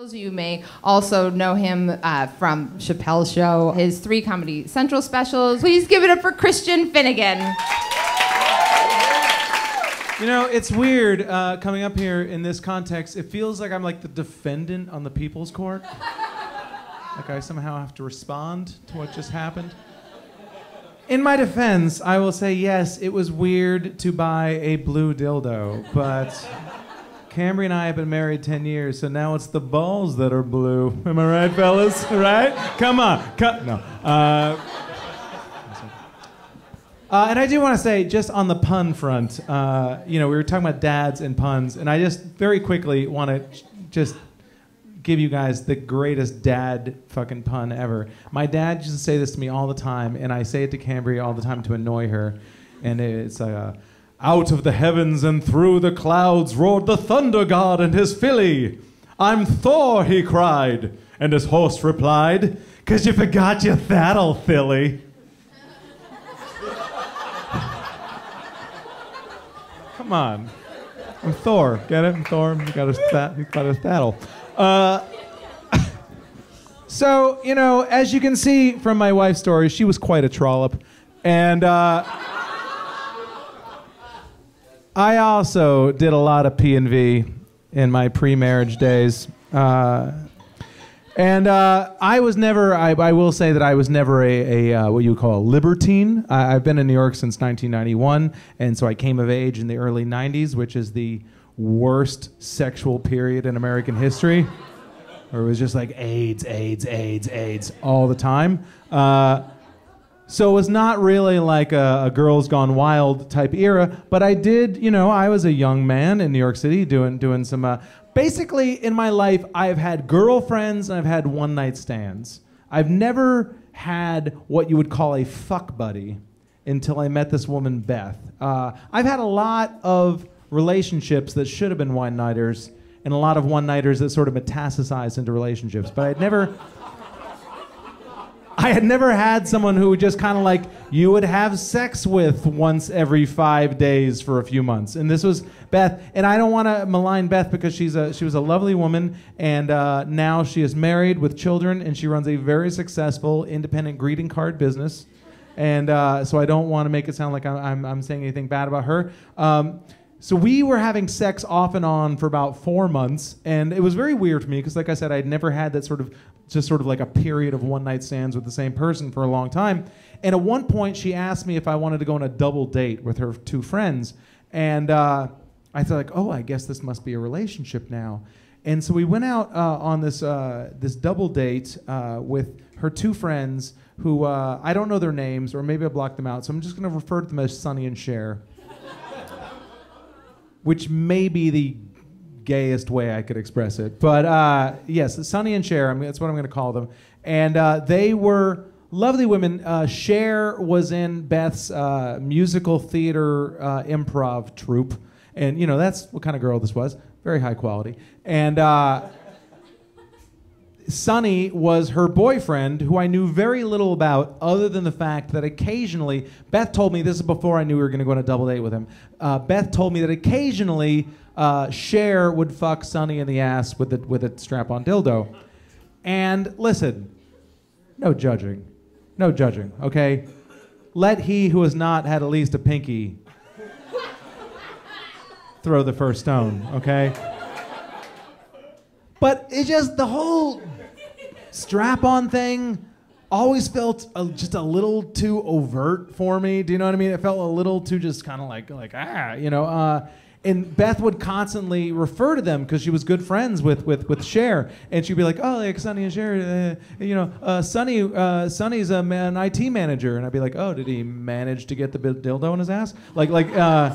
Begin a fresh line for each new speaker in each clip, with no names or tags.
You may also know him uh, from Chappelle's Show, his three Comedy Central specials. Please give it up for Christian Finnegan.
You know, it's weird uh, coming up here in this context. It feels like I'm like the defendant on the people's court. like I somehow have to respond to what just happened. In my defense, I will say yes, it was weird to buy a blue dildo, but Cambria and I have been married 10 years, so now it's the balls that are blue. Am I right, fellas? right? Come on. Come. No. Uh, uh, and I do want to say, just on the pun front, uh, you know, we were talking about dads and puns, and I just very quickly want to just give you guys the greatest dad fucking pun ever. My dad used to say this to me all the time, and I say it to Cambria all the time to annoy her, and it's uh, out of the heavens and through the clouds roared the thunder god and his filly. I'm Thor, he cried, and his horse replied, "'Cause you forgot your that'll, filly." Come on. I'm Thor. Get it? I'm Thor. He got his that. He got his saddle. Uh, so you know, as you can see from my wife's story, she was quite a trollop, and uh, I also did a lot of P and V in my pre-marriage days. Uh, and uh, I was never, I, I, will say that I was never a, a uh, what you would call a libertine. I, have been in New York since 1991, and so I came of age in the early 90s, which is the worst sexual period in American history, where it was just like AIDS, AIDS, AIDS, AIDS all the time. So it was not really like a, a, girls gone wild type era, but I did, you know, I was a young man in New York City doing doing some uh, basically in my life, I've had girlfriends and I've had one night stands. I've never had what you would call a fuck buddy until I met this woman, Beth. Uh, I've had a lot of relationships that should have been one nighters and a lot of one nighters that sort of metastasized into relationships, but I'd never. I had never had someone who just kind of like you would have sex with once every five days for a few months. And this was Beth. And I don't want to malign Beth because she's a she was a lovely woman, and uh, now she is married with children, and she runs a very successful independent greeting card business. And uh, so I don't want to make it sound like I'm, I'm, saying anything bad about her. Um, so we were having sex off and on for about four months, and it was very weird for me because, like I said, I'd never had that sort of just sort of like a period of one night stands with the same person for a long time. And at one point, she asked me if I wanted to go on a double date with her two friends, and uh, I thought like, oh, I guess this must be a relationship now. And so we went out uh, on this uh, this double date uh, with her two friends who uh, I don't know their names, or maybe I blocked them out. So I'm just going to refer to them as Sonny and Cher which may be the gayest way I could express it. But uh, yes, Sonny and Cher, I mean, that's what I'm going to call them. And uh, they were lovely women. Uh, Cher was in Beth's uh, musical theater uh, improv troupe. And, you know, that's what kind of girl this was. Very high quality. And uh, Sonny was her boyfriend, who I knew very little about, other than the fact that occasionally, Beth told me, this is before I knew we were going to go on a double date with him. Uh, Beth told me that occasionally uh, Cher would fuck Sonny in the ass with, the, with a strap on dildo. And listen, no judging. No judging, okay? Let he who has not had at least a pinky throw the first stone, okay? But it just, the whole strap on thing always felt a, just a little too overt for me. Do you know what I mean? It felt a little too just kind of like like ah, you know. Uh, and Beth would constantly refer to them because she was good friends with with with Cher, and she'd be like, "Oh, like Sonny and Cher, uh, you know, uh, Sonny, uh, Sonny's a man, IT manager," and I'd be like, "Oh, did he manage to get the dildo in his ass?" Like like. Uh,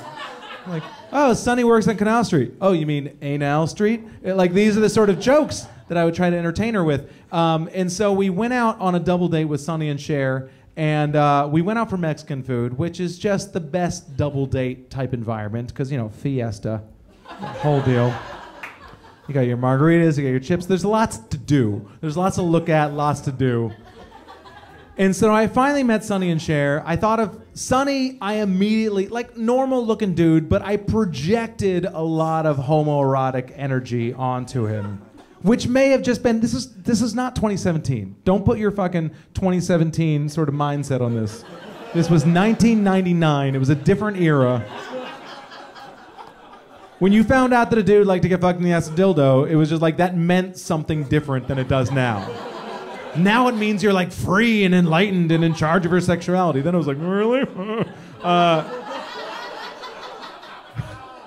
like, oh, Sonny works on Canal Street. Oh, you mean Anal Street? Like, these are the sort of jokes that I would try to entertain her with. Um, and so we went out on a double date with Sonny and Cher, and uh, we went out for Mexican food, which is just the best double date type environment because, you know, fiesta, whole deal. You got your margaritas, you got your chips. There's lots to do. There's lots to look at, lots to do. And so I finally met Sonny and Cher. I thought of Sonny, I immediately, like normal looking dude, but I projected a lot of homoerotic energy onto him which may have just been this is this is not 2017. Don't put your fucking 2017 sort of mindset on this. This was 1999. It was a different era. When you found out that a dude liked to get fucked in the ass with dildo, it was just like that meant something different than it does now. Now it means you're like free and enlightened and in charge of your sexuality. Then I was like, really? Uh,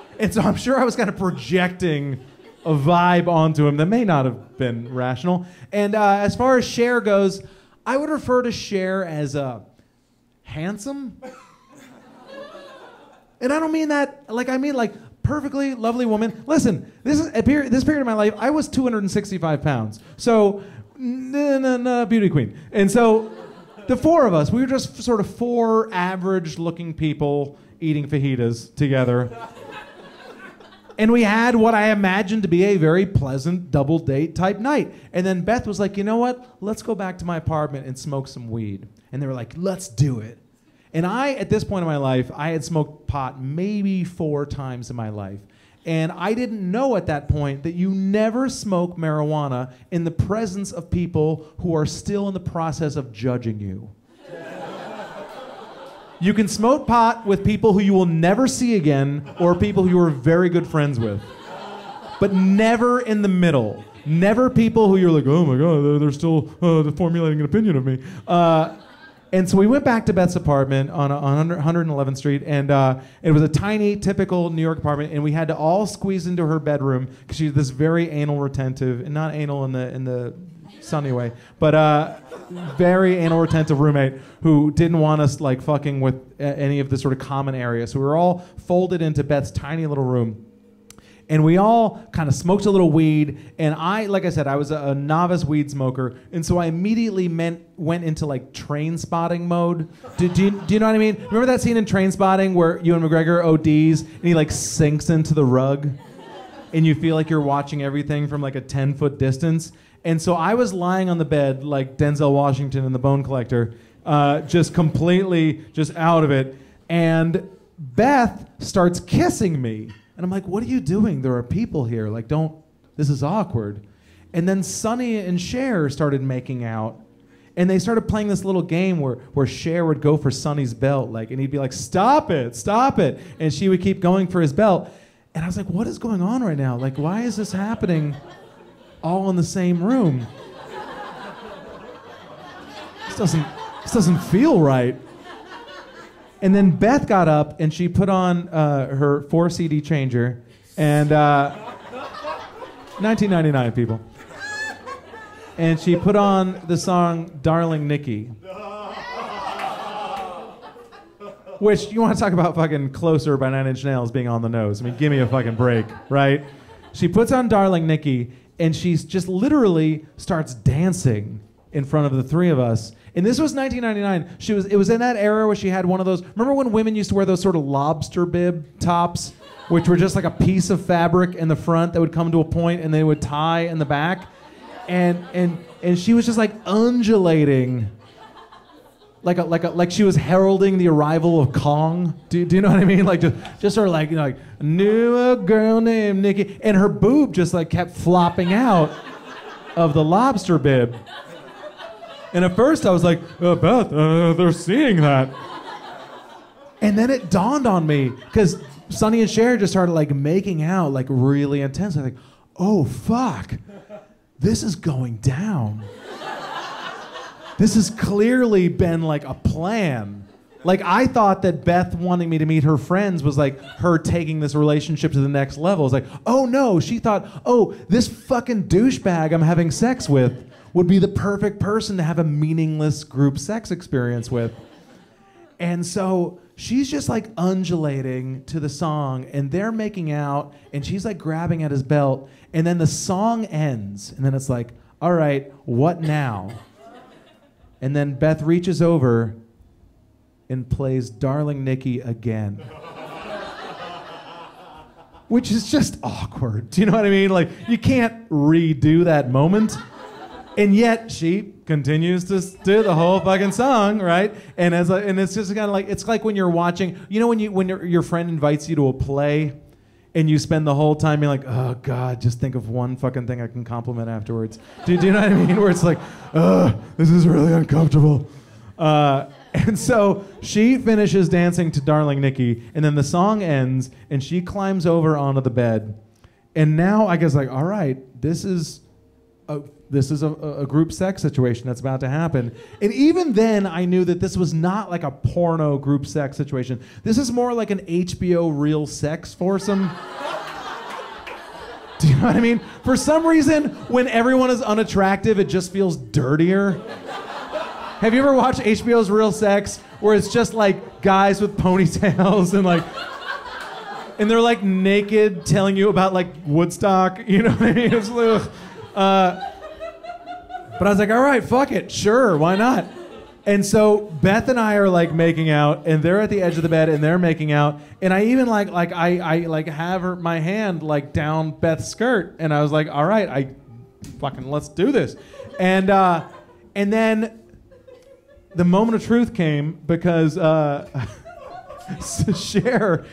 and so I'm sure I was kind of projecting a vibe onto him that may not have been rational. And uh, as far as Cher goes, I would refer to Cher as uh, handsome. And I don't mean that like I mean like perfectly lovely woman. Listen, this is a period, this period of my life. I was 265 pounds, so no, no, no, beauty queen. And so the four of us, we were just sort of four average-looking people eating fajitas together. And we had what I imagined to be a very pleasant double date type night. And then Beth was like, you know what? Let's go back to my apartment and smoke some weed. And they were like, let's do it. And I, at this point in my life, I had smoked pot maybe four times in my life. And I didn't know at that point that you never smoke marijuana in the presence of people who are still in the process of judging you. You can smoke pot with people who you will never see again or people who you are very good friends with. But never in the middle. Never people who you're like, oh my God, they're, they're still uh, formulating an opinion of me. Uh, and so we went back to Beth's apartment on, on 111th Street, and uh, it was a tiny, typical New York apartment, and we had to all squeeze into her bedroom because she's this very anal retentive, and not anal in the in the sunny way, but uh, very anal retentive roommate who didn't want us like fucking with any of the sort of common areas. So we were all folded into Beth's tiny little room and we all kind of smoked a little weed. And I, like I said, I was a, a novice weed smoker, and so I immediately meant, went into like train spotting mode. Do, do, you, do you know what I mean? Remember that scene in Trainspotting where Ewan McGregor ODs and he like sinks into the rug, and you feel like you're watching everything from like a ten foot distance. And so I was lying on the bed like Denzel Washington in The Bone Collector, uh, just completely just out of it. And Beth starts kissing me. And I'm like, what are you doing? There are people here. Like, don't, this is awkward. And then Sonny and Cher started making out. And they started playing this little game where, where Cher would go for Sonny's belt, like, and he'd be like, stop it, stop it. And she would keep going for his belt. And I was like, what is going on right now? Like, why is this happening all in the same room? This doesn't, this doesn't feel right. And then Beth got up and she put on uh, her four CD changer, and uh, 1999 people. And she put on the song "Darling Nikki," which you want to talk about fucking "Closer" by Nine Inch Nails being on the nose. I mean, give me a fucking break, right? She puts on "Darling Nikki," and she just literally starts dancing in front of the three of us and this was 1999. She was. It was in that era where she had one of those. Remember when women used to wear those sort of lobster bib tops, which were just like a piece of fabric in the front that would come to a point and they would tie in the back, and and and she was just like undulating. Like a, like a, like she was heralding the arrival of Kong. Do, do you know what I mean? Like just, just sort of like you know, like knew a girl named Nikki, and her boob just like kept flopping out of the lobster bib. And at first I was like, uh, Beth, uh, they're seeing that. And then it dawned on me because Sonny and Cher just started like making out like really intense. I like, oh fuck, this is going down. This has clearly been like a plan. Like I thought that Beth wanting me to meet her friends was like her taking this relationship to the next level. It's like, oh no, she thought, oh, this fucking douchebag I'm having sex with would be the perfect person to have a meaningless group sex experience with. And so she's just like undulating to the song, and they're making out, and she's like grabbing at his belt, and then the song ends, and then it's like, all right, what now? And then Beth reaches over and plays Darling Nikki again. Which is just awkward. Do you know what I mean? Like, you can't redo that moment. And yet she continues to do the whole fucking song, right? And as a, and it's just kind of like it's like when you're watching, you know, when you when your your friend invites you to a play, and you spend the whole time being like, oh God, just think of one fucking thing I can compliment afterwards. Do, do you know what I mean? Where it's like, oh, this is really uncomfortable. Uh, and so she finishes dancing to Darling Nikki, and then the song ends, and she climbs over onto the bed. And now I guess like, all right, this is a, this is a, a group sex situation that's about to happen. And even then, I knew that this was not like a porno group sex situation. This is more like an HBO real sex foursome. Do you know what I mean? For some reason, when everyone is unattractive, it just feels dirtier. Have you ever watched HBO's Real Sex, where it's just like guys with ponytails and like, and they're like naked, telling you about like Woodstock? You know what I mean? It's, ugh. uh, but I was like, all right, fuck it, sure, why not? And so Beth and I are like making out, and they're at the edge of the bed, and they're making out, and I even like like I I like have her my hand like down Beth's skirt, and I was like, all right, I fucking let's do this, and uh, and then the moment of truth came because uh, Cher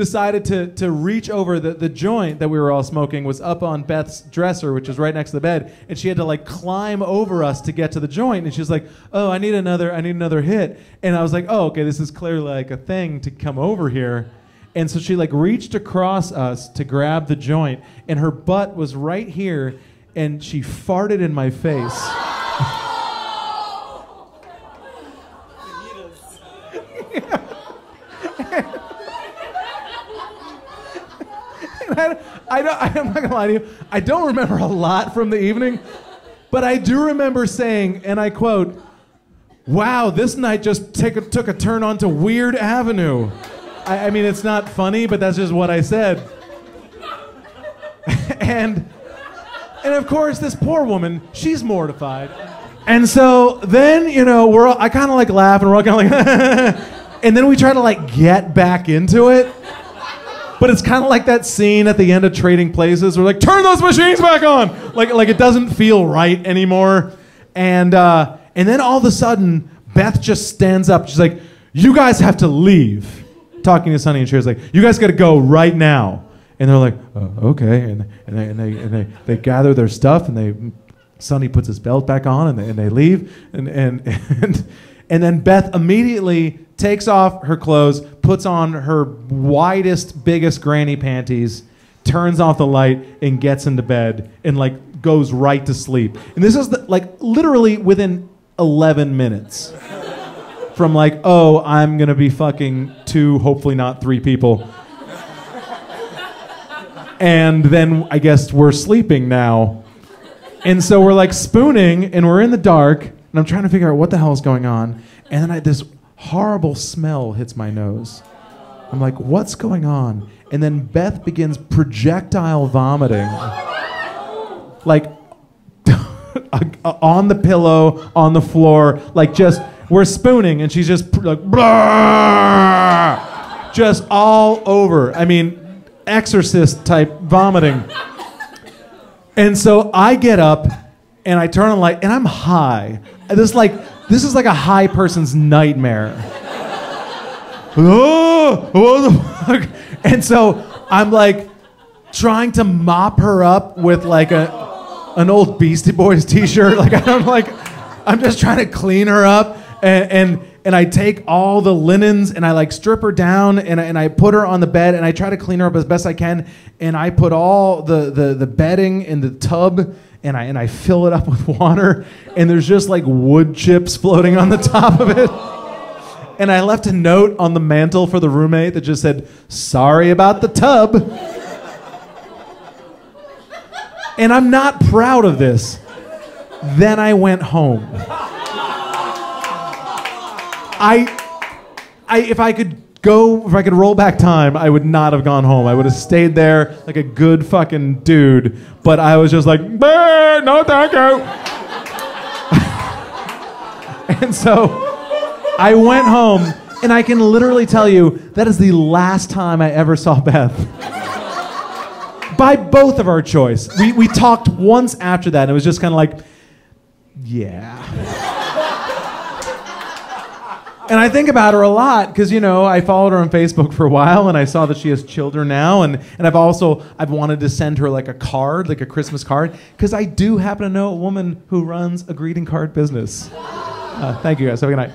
decided to, to reach over the, the joint that we were all smoking was up on Beth's dresser, which was right next to the bed, and she had to like climb over us to get to the joint. And she was like, "Oh, I need another, I need another hit." And I was like, "Oh, okay, this is clearly like a thing to come over here." And so she like reached across us to grab the joint, and her butt was right here, and she farted in my face. I, don't, I'm not gonna lie to you. I don't remember a lot from the evening, but I do remember saying, and I quote, "Wow, this night just take a, took a turn onto Weird Avenue." I, I mean, it's not funny, but that's just what I said. and and of course, this poor woman, she's mortified. And so then, you know, we're all, I kind of like laugh and we're all kind of like, and then we try to like get back into it. But it's kind of like that scene at the end of Trading Places where like, turn those machines back on. Like, like it doesn't feel right anymore. And, uh, and then all of a sudden, Beth just stands up. She's like, you guys have to leave. Talking to Sonny and Cher's like, you guys got to go right now. And they're like, uh, okay. And, and, they, and, they, and they, they gather their stuff and they, Sonny puts his belt back on and they, and they leave. And, and, and, and then Beth immediately takes off her clothes, puts on her widest, biggest granny panties, turns off the light, and gets into bed and like goes right to sleep. And this is the, like literally within 11 minutes from like, oh, I'm gonna be fucking two, hopefully not three people. And then I guess we're sleeping now. And so we're like spooning and we're in the dark and I'm trying to figure out what the hell is going on. And then I, this horrible smell hits my nose. I'm like, what's going on? And then Beth begins projectile vomiting. Like on the pillow, on the floor, like just we're spooning and she's just like just all over. I mean, exorcist type vomiting. And so I get up and I turn on the light and I'm high. This like this is like a high person's nightmare. oh, what the fuck? And so I'm like trying to mop her up with like a an old Beastie Boys t-shirt. Like I'm like I'm just trying to clean her up and and, and I take all the linens and I like strip her down and, and I put her on the bed and I try to clean her up as best I can and I put all the, the, the bedding in the tub and I and I fill it up with water, and there's just like wood chips floating on the top of it. And I left a note on the mantle for the roommate that just said, "Sorry about the tub." And I'm not proud of this. Then I went home. I I if I could go if I could roll back time, I would not have gone home. I would have stayed there like a good fucking dude. But I was just like, no, thank you. and so I went home, and I can literally tell you that is the last time I ever saw Beth. By both of our choice. We, we talked once after that, and it was just kind of like, yeah. And I think about her a lot because you know I followed her on Facebook for a while, and I saw that she has children now, and and I've also I've wanted to send her like a card, like a Christmas card, because I do happen to know a woman who runs a greeting card business. Uh, thank you guys. Have a good night.